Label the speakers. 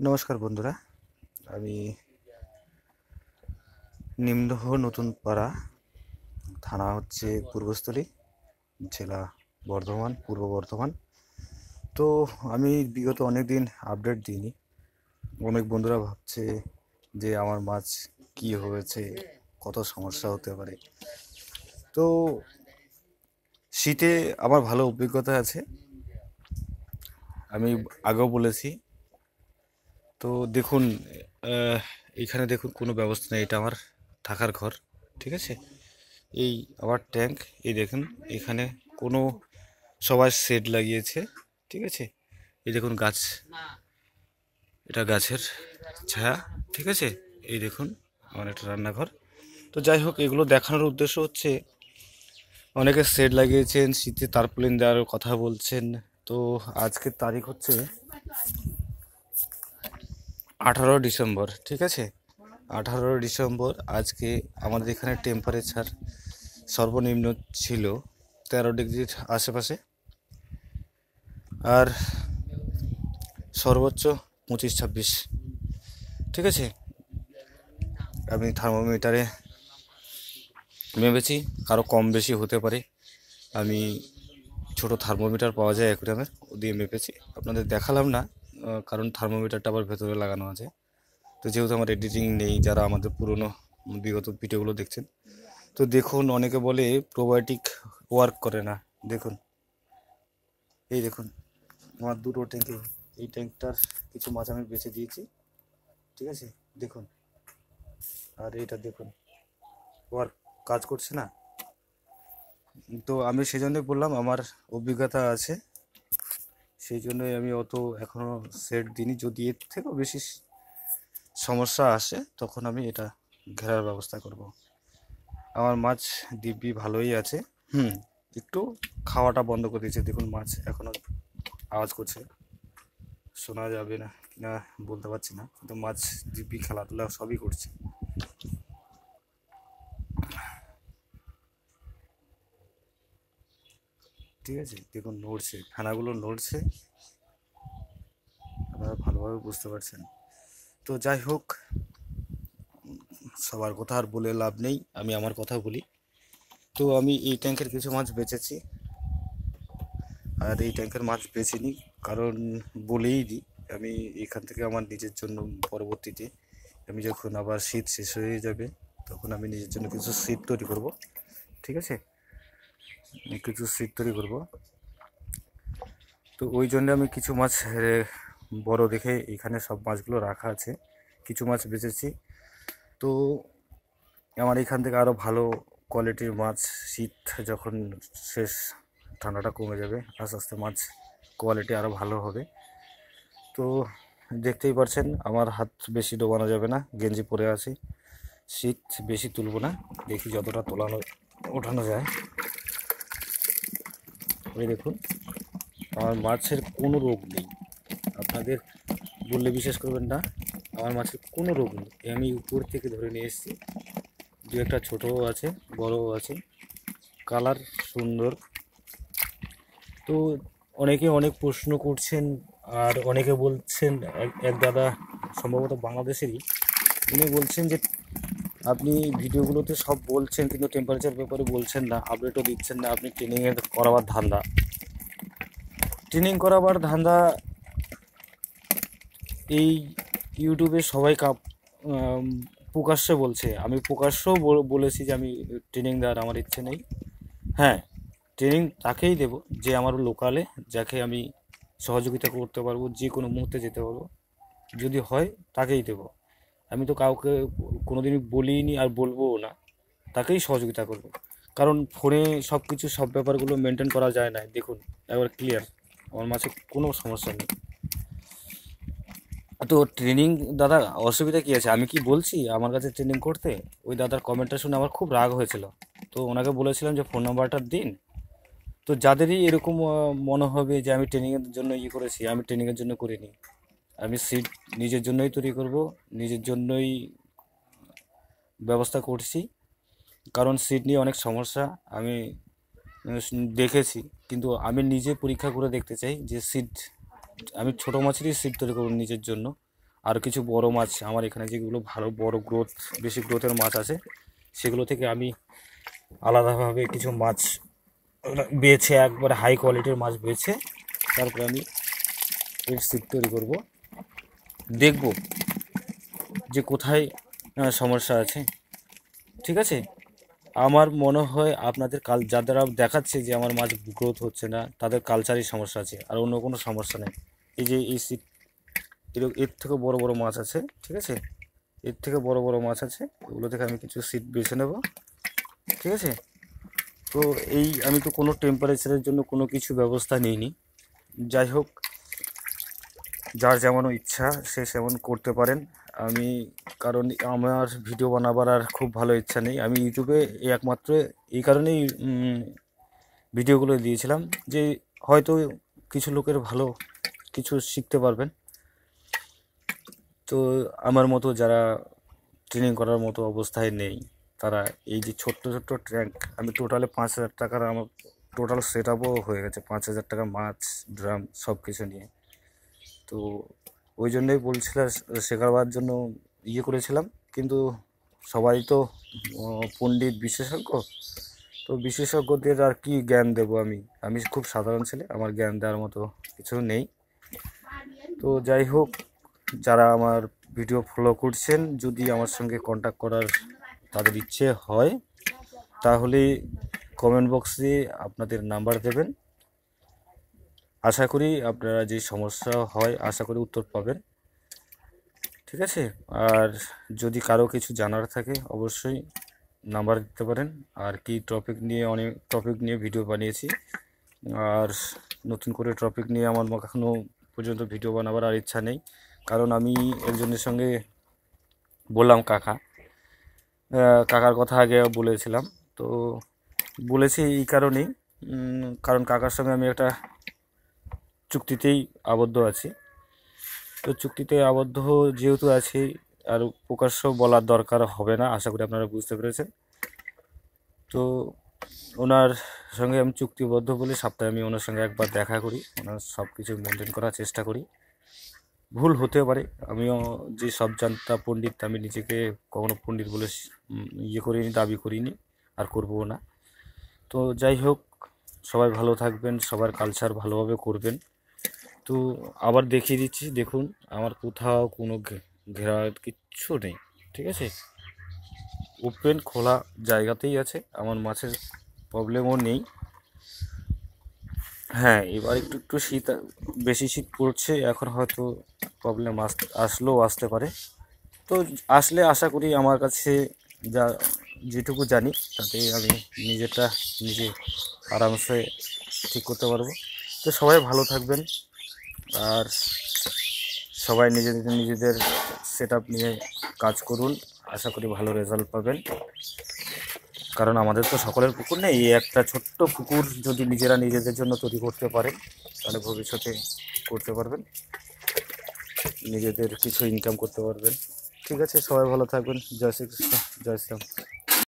Speaker 1: নমস্কার বন্ধুরা, আমি নিম্নহ নতুন পাড়া, থানা হচ্ছে পূর্বস্থলী, জেলা বর্ধমান, পূর্ব বর্ধমান। তো আমি বিগত অনেক দিন আপডেট দিইনি। অনেক বন্ধুরা ভাবছে যে আমার মাছ কি হয়েছে, কত সমস্যা হতে পারে। তো শীতে আমার ভালো অভিজ্ঞতা আছে। আমি আগেও বলেছি তো দেখুন এইখানে দেখুন কোনো ব্যবস্থা নেই, এটা আমার থাকার ঘর, ঠিক আছে? এই আমার ট্যাঙ্ক, এই দেখুন, এখানে কোনো সবাই শেড লাগিয়েছে, ঠিক আছে? এই দেখুন গাছ, এটা গাছের ছায়া, ঠিক আছে? এই দেখুন, আমার একটা রান্নাঘর। তো যাই হোক, এগুলো দেখানোর উদ্দেশ্য হচ্ছে, অনেকে শেড লাগিয়েছেন, শীতে তারপুলিন দেওয়ার কথা বলছেন। তো আজকের তারিখ হচ্ছে আঠারো ডিসেম্বর, ঠিক আছে? আঠারো ডিসেম্বর আজকে আমাদের এখানে টেম্পারেচার সর্বনিম্ন ছিল তেরো ডিগ্রির আশেপাশে। আর সর্বোচ্চ পঁচিশ ছাব্বিশ, ঠিক আছে? আমি থার্মোমিটারে মেপেছি কারও কম বেশি হতে পারে। আমি ছোট থার্মোমিটার পাওয়া যায় অ্যাকুরিয়ামের দিয়ে মেপেছি। আপনাদের দেখালাম না। কারণ থার্মোমিটারটা আবার ভেতরে লাগানো আছে। তো যেহেতু আমার এডিটিং নেই, যারা আমাদের পুরনো বিগত ভিডিওগুলো দেখছেন, তো দেখুন, অনেকে বলে প্রোবায়োটিক ওয়ার্ক করে না। দেখুন, এই দেখুন, আমার দুটো ট্যাঙ্কে এই ট্যাঙ্কটার কিছু মাছ আমি বেছে দিয়েছি। ঠিক আছে? দেখুন, আর এটা দেখুন ওয়ার্ক কাজ করছে না? তো আমি সেই জন্যই বললাম, আমার অভিজ্ঞতা আছে। সেই জন্যই আমি অত এখনও সেট দিইনি। যদি এর থেকেও বেশি সমস্যা আসে, তখন আমি এটা ঘেরার ব্যবস্থা করব। আমার মাছ দিব্যি ভালোই আছে। হুম, একটু খাওয়াটা বন্ধ করে দিয়েছে। দেখুন মাছ এখনও আওয়াজ করছে। শোনা যাবে না কিনা বলতে পারছি না। কিন্তু মাছ দিব্যি খেলাধুলা সবই করছে। ঠিক আছে? দেখুন, নড়ছে। ফেনাগুলো নড়ছে। আপনারা ভালোভাবে বুঝতে পারছেন। তো যাই হোক, সবার কথা আর বলে লাভ নেই। আমি আমার কথা বলি। তো আমি এই ট্যাঙ্কের কিছু মাছ বেচেছি। আর এই ট্যাঙ্কের মাছ বেছে নিই কারণ বলেই দিই, আমি এখান থেকে আমার নিজের জন্য পরবর্তীতে, আমি যখন আবার শীত শেষ হয়ে যাবে, তখন আমি নিজের জন্য কিছু শীত তৈরি করব। ঠিক আছে? কিছু শীত তৈরি করব। তো ওই জন্য আমি কিছু মাছ বড় দেখে এখানে সব মাছগুলো রাখা আছে। কিছু মাছ বেচেছি। তো আমার এখান থেকে আরও ভালো কোয়ালিটির মাছ, শীত যখন শেষ, ঠান্ডাটা কমে যাবে, আস্তে আস্তে মাছ কোয়ালিটি আরও ভালো হবে। তো দেখতেই পারছেন, আমার হাত বেশি ডোবানো যাবে না, গেঞ্জি পরে আছি। শীত বেশি তুলবো না, দেখি যতটা তোলানো, ওঠানো যায়। এই দেখুন, আমার মাছের কোনো রোগ নেই। আপনাদের বললে বিশ্বাস করবেন না, আমার মাছের কোনো রোগ নেই। আমি উপর থেকে ধরে নিয়ে এসেছি। দু একটা ছোটও আছে, বড়ও আছে। কালার সুন্দর। তো অনেকে অনেক প্রশ্ন করছেন আর অনেকে বলছেন এক দাদা সম্ভবত বাংলাদেশেরই, উনি বলছেন যে আপনি ভিডিওগুলোতে সব বলছেন, কিন্তু টেম্পারেচার ব্যাপারে বলছেন না আপডেটও দিচ্ছেন না, আপনি ট্রেনিংয়ে করাবার ধান্দা। ট্রেনিং করাবার ধান্দা এই ইউটিউবে সবাই কাপ প্রকাশ্যে বলছে। আমি প্রকাশ্যেও বল- বলেছি যে আমি ট্রেনিং দেওয়ার আমার ইচ্ছে নেই। হ্যাঁ ট্রেনিং তাকেই দেব, যে আমার লোকালে, যাকে আমি সহযোগিতা করতে পারব, যে কোনো মুহূর্তে যেতে পারব। যদি হয়, তাকেই দেব। আমি তো কাউকে কোনোদিনই বলিনি আর বলবোও না। তাকেই সহযোগিতা করব। কারণ ফোনে সব কিছু সব ব্যাপারগুলো মেনটেন করা যায় না। দেখুন, একবার ক্লিয়ার আমার মাঝে কোনো সমস্যা নেই। তো ট্রেনিং দাদা, অসুবিধা কী আছে? আমি কি বলছি আমার কাছে ট্রেনিং করতে? ওই দাদার কমেন্টটা শুনে আমার খুব রাগ হয়েছিল। তো ওনাকে বলেছিলাম যে ফোন নাম্বারটা দিন। তো যাদেরই এরকম মনে হবে যে আমি ট্রেনিংয়ের জন্য ইয়ে করেছি, আমি ট্রেনিংয়ের জন্য করিনি। আমি সিট নিজের জন্যই তৈরি করব, নিজের জন্যই ব্যবস্থা করছি। কারণ সিট নিয়ে অনেক সমস্যা, আমি দেখেছি। কিন্তু আমি নিজে পরীক্ষা করে দেখতে চাই যে সিট আমি ছোটো মাছেরই সিট তৈরি করব নিজের জন্য। আর কিছু বড় মাছ, আমার এখানে যেগুলো ভালো বড় গ্রোথ বেশি গ্রোথের মাছ আছে, সেগুলো থেকে আমি আলাদাভাবে কিছু মাছ বেছে, একবার হাই কোয়ালিটির মাছ বেছে, তারপরে আমি এর সিট তৈরি করব। দেখব যে কোথায় সমস্যা আছে। ঠিক আছে? আমার মনে হয় আপনাদের কাল যাদের দেখাচ্ছে যে আমার মাছ গ্রোথ হচ্ছে না, তাদের কালচারই সমস্যা আছে, আর অন্য কোনো সমস্যা নেই। এই যে এই সিট এর থেকে বড় বড় মাছ আছে, ঠিক আছে? এর থেকে বড় বড় মাছ আছে, ওগুলো থেকে আমি কিছু সিট বেছে নেব, ঠিক আছে? তো এই, আমি তো কোনো টেম্পারেচারের জন্য কোনো কিছু ব্যবস্থা নিইনি। যাই হোক যার যেমন ইচ্ছা সে সেমন করতে পারেন। আমি, কারণ আমার ভিডিও বানাবার আর খুব ভালো ইচ্ছা নেই। আমি ইউটিউবে একমাত্র এই কারণেই ভিডিওগুলো দিয়েছিলাম যে হয়তো কিছু লোকের ভালো কিছু শিখতে পারবেন। তো আমার মতো যারা ট্রেনিং করার মতো অবস্থায় নেই, তারা এই যে ছোট্ট ছোট্ট ট্র্যাঙ্ক আমি টোটালে পাঁচ হাজার টাকার আমার টোটাল সেট হয়ে গেছে। পাঁচ হাজার টাকা মাছ ড্রাম সব কিছু নিয়ে। তো ওই জন্যই বলছিলাম শেখাবার জন্য ইয়ে করেছিলাম। কিন্তু সবাই তো পণ্ডিত বিশেষজ্ঞ, তো বিশেষজ্ঞদের আর কি জ্ঞান দেবো আমি? আমি খুব সাধারণ ছেলে, আমার জ্ঞান দেওয়ার মতো কিছু নেই। তো যাই হোক, যারা আমার ভিডিও ফলো করছেন, যদি আমার সঙ্গে কন্ট্যাক্ট করার তাদের ইচ্ছে হয়, তাহলে কমেন্ট বক্সে আপনাদের নাম্বার দেবেন। আশা করি আপনারা যে সমস্যা হয়, আশা করি উত্তর পাবেন। ঠিক আছে? আর যদি কারও কিছু জানার থাকে, অবশ্যই নাম্বার দিতে পারেন। আর কি টপিক নিয়ে, অনেক টপিক নিয়ে ভিডিও বানিয়েছি। আর নতুন করে টপিক নিয়ে আমার এখনও পর্যন্ত ভিডিও বানাবার আর ইচ্ছা নেই। কারণ আমি একজনের সঙ্গে বললাম কাকা। কাকার কথা আগে বলেছিলাম। তো বলেছি এই কারণেই। কারণ কাকার সঙ্গে আমি একটা চুক্তিতেই আবদ্ধ আছি। তো চুক্তিতে আবদ্ধ যেহেতু আছি, আর প্রকাশ্য বলার দরকার হবে না, আশা করি আপনারা বুঝতে পেরেছেন। তো ওনার সঙ্গে আমি চুক্তিবদ্ধ বলে সপ্তাহে আমি ওনার সঙ্গে একবার দেখা করি, ওনার সব কিছু মেনটেন করার চেষ্টা করি। ভুল হতে পারে, আমিও যে সব জানতা পণ্ডিত, আমি নিজেকে কখনো পণ্ডিত বলে ইয়ে করিনি, দাবি করিনি, আর করবও না। তো যাই হোক, সবাই ভালো থাকবেন, সবার কালচার ভালোভাবে করবেন। তো আবার দেখিয়ে দিচ্ছি। দেখুন, আমার কোথাও কোনো ঘেরা কিচ্ছু নেই, ঠিক আছে? ওপেন খোলা জায়গাতেই আছে, আমার মাছের প্রবলেমও নেই। হ্যাঁ এবার একটু একটু শীত, বেশি শীত পড়ছে, এখন হয়তো প্রবলেম আস, আসলেও আসতে পারে। তো আসলে আশা করি আমার কাছে যা, যেটুকু জানি, তাতে আমি নিজেরটা নিজে আরামসে ঠিক করতে পারব। তো সবাই ভালো থাকবেন। আর সবাই নিজেদের নিজেদের সেট নিয়ে কাজ করুন। আশা করি ভালো রেজাল্ট পাবেন। কারণ আমাদের তো সকলের পুকুর নেই। এই একটা ছোট্ট পুকুর যদি নিজেরা নিজেদের জন্য তৈরি করতে পারেন তাহলে ভবিষ্যতে করতে পারবেন। নিজেদের কিছু ইনকাম করতে পারবেন। ঠিক আছে, সবাই ভালো থাকবেন। জয় শ্রীকৃষ্ণ, জয় শ্রীরাম।